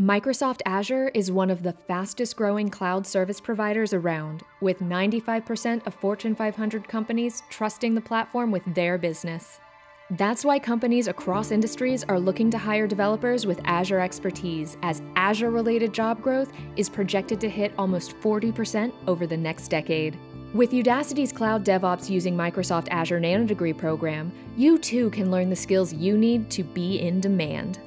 Microsoft Azure is one of the fastest growing cloud service providers around, with 95% of Fortune 500 companies trusting the platform with their business. That's why companies across industries are looking to hire developers with Azure expertise, as Azure related job growth is projected to hit almost 40% over the next decade. With Udacity's Cloud DevOps using Microsoft Azure Nanodegree program, you too can learn the skills you need to be in demand.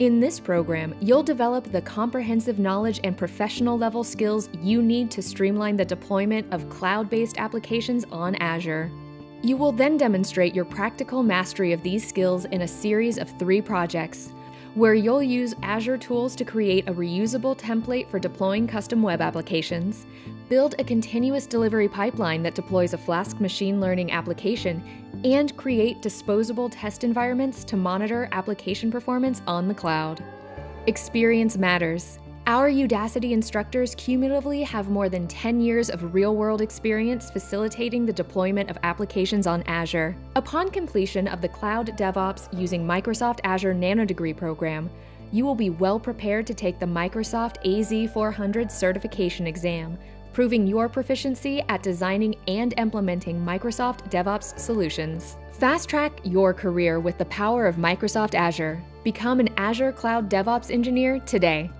In this program, you'll develop the comprehensive knowledge and professional level skills you need to streamline the deployment of cloud based applications on Azure. You will then demonstrate your practical mastery of these skills in a series of three projects, where you'll use Azure tools to create a reusable template for deploying custom web applications, build a continuous delivery pipeline that deploys a Flask machine learning application, and create disposable test environments to monitor application performance on the cloud. Experience matters. Our Udacity instructors cumulatively have more than 10 years of real world experience facilitating the deployment of applications on Azure. Upon completion of the Cloud DevOps using Microsoft Azure Nanodegree program, you will be well prepared to take the Microsoft AZ400 certification exam, proving your proficiency at designing and implementing Microsoft DevOps solutions. Fast track your career with the power of Microsoft Azure. Become an Azure Cloud DevOps engineer today.